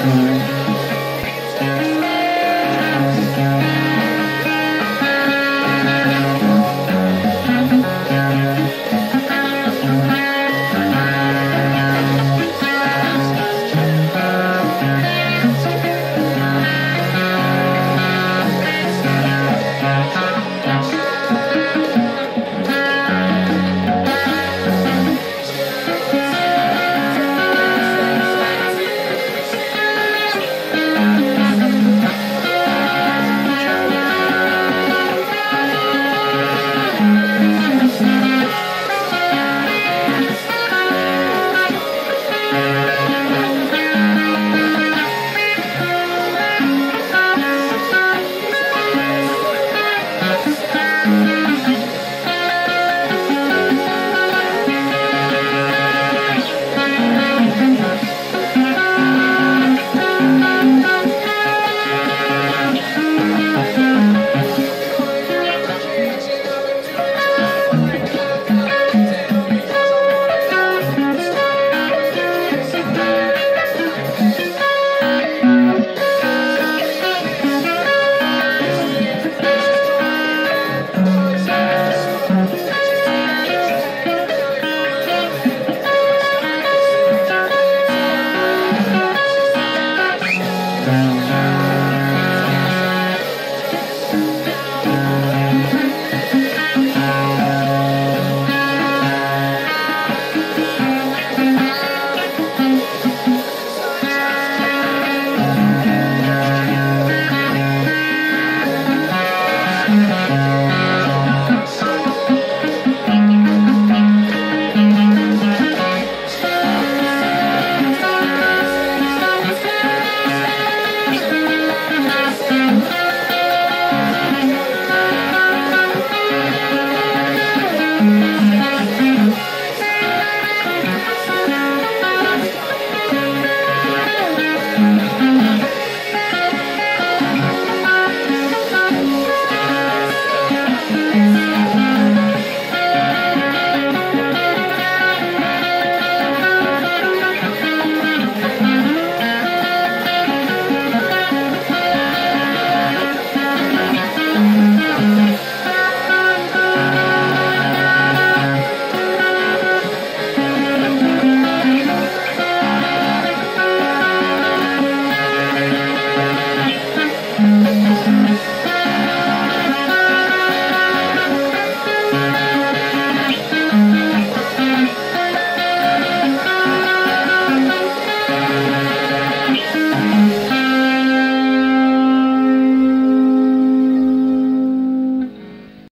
Uh,